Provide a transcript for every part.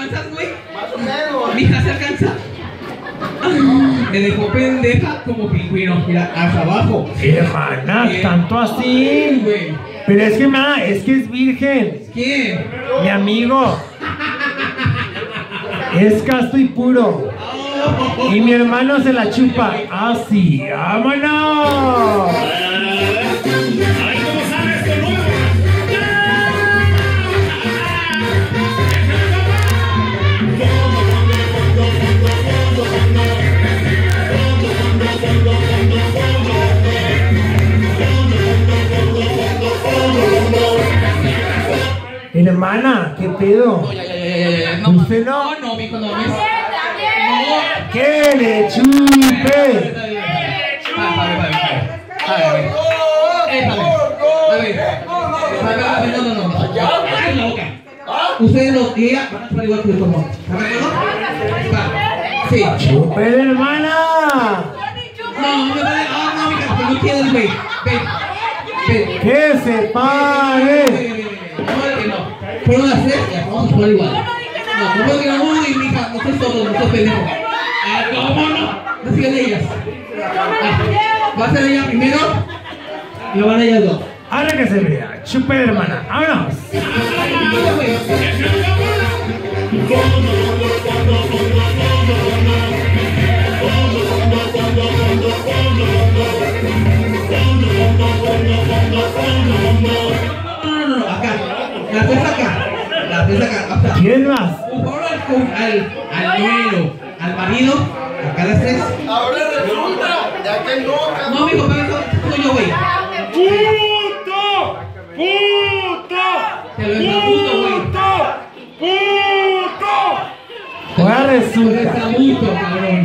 ¿Alcanzas, güey? Más o menos. Mija, ¿se alcanza? Me dejó pendeja como pingüino. Mira, hasta abajo. Hermana, Bien. tanto así. Güey. Pero es que, ma, es que es virgen. ¿Quién? Mi amigo. Es casto y puro. Y mi hermano se la chupa. Así, vámonos. Hermana, ¿qué pedo? No, ya, ya, ya, ya, ya. No, ¿Usted no? No, no, mijo, no. No. ¡Que le chupe! No, no, no. Ustedes los van a igual que el como. Sí. ¡Chupe, hermana! No. Ah, no, no. ¡Que se pare! No, que no. Fueron las tres, ya vamos a jugar igual. No, no digan, uy, mija, no estás todo, no pendejo. Ah, ¿cómo no? No sigan ellas. Ah, va a ser ella primero y lo van a ellas dos. Ahora que se vea, chupe, hermana. ¡Vámonos! No, no, no, no, acá. La acá. ¿Quién más? Por favor, al, al, al número, al marido, acá las tres. Ahora resulta, ya que no, No, mijo, pero soy yo, güey. ¡Puto! ¡Puto! Te lo extramuto, güey. ¡Puto! ¡Puto! Ahora resulta. extramuto, cabrón.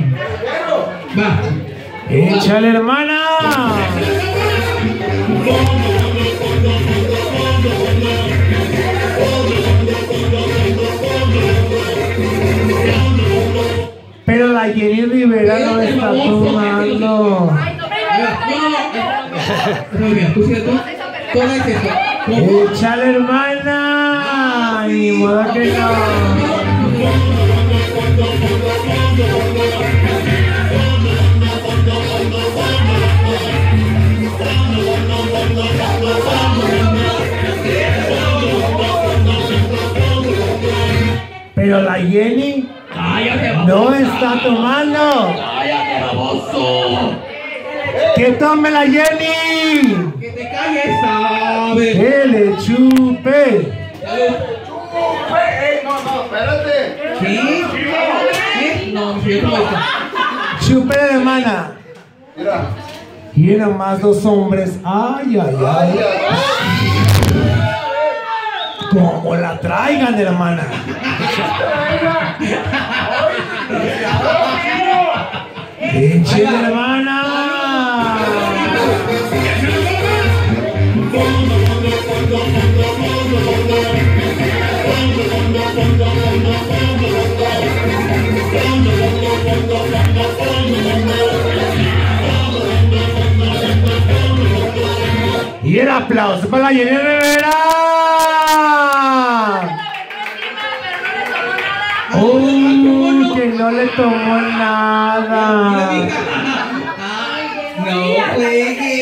Va. ¡Échale, hermana! Jenny Rivera no está tomando. ¡Échale, hermana! Ni modo que no. Pero la Jenny. No está tomando. ¡Que tome la Jenny! Que te calles, sabes. ¡Que le chupe! Ey, no, no, espérate. ¿Qué? ¿Qué? No. ¡Chupe, hermana! Mira. Y eran más dos hombres. ¡Ay, ay, Ay, ay! ay, Como la traigan, hermana. ¡Échale, hermana! Y el aplauso para la Jenny Rivera. No le tomó nada! No juegues.